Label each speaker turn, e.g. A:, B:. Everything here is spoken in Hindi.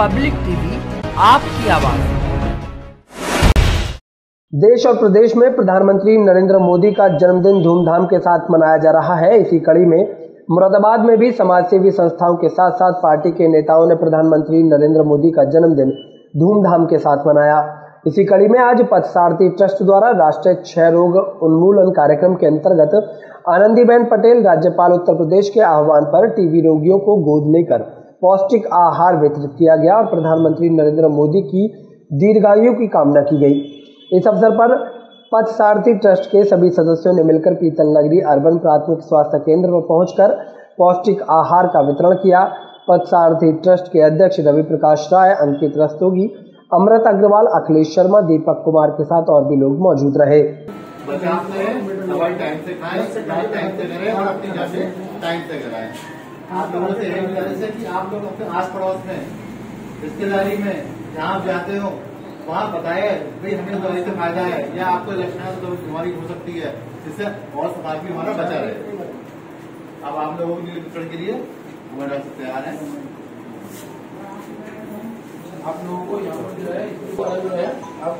A: पब्लिक टीवी, आपकी आवाज़।
B: देश और प्रदेश में प्रधानमंत्री नरेंद्र मोदी का जन्मदिन धूमधाम के साथ मनाया जा रहा है। इसी कड़ी में मुरादाबाद में भी समाजसेवी संस्थाओं के साथ साथ पार्टी के नेताओं ने प्रधानमंत्री नरेंद्र मोदी का जन्मदिन धूमधाम के साथ मनाया। इसी कड़ी में आज पथसारथी ट्रस्ट द्वारा राष्ट्रीय क्षय रोग उन्मूलन कार्यक्रम के अंतर्गत आनंदीबेन पटेल, राज्यपाल उत्तर प्रदेश के आह्वान पर टीबी रोगियों को गोद लेकर पौष्टिक आहार वितरित किया गया और प्रधानमंत्री नरेंद्र मोदी की दीर्घायु की कामना की गई। इस अवसर पर पथ सारथी ट्रस्ट के सभी सदस्यों ने मिलकर पीतल नगरी अर्बन प्राथमिक स्वास्थ्य केंद्र पर पहुंचकर पौष्टिक आहार का वितरण किया। पथ सारथी ट्रस्ट के अध्यक्ष रवि प्रकाश राय, अंकित रस्तोगी, अमृत अग्रवाल, अखिलेश शर्मा, दीपक कुमार के साथ और भी लोग मौजूद रहे।
C: में टाइम से खाएँ टाइम से करें और अपनी टाइम से कराएँ। आप लोगों से है कि आप लोग अपने आस पड़ोस में, रिश्तेदारी में, जहाँ आप जाते हो, वहाँ बताए, भाई, हमें दवाई से फ़ायदा है, या आपको लक्षण तो बीमारी हो सकती है, जिससे और समाज भी हमारा बचा रहे। अब आप लोगों के वितरण के लिए हमारे डॉक्टर तैयार है। आप लोगों को यहाँ पर जो है, आपको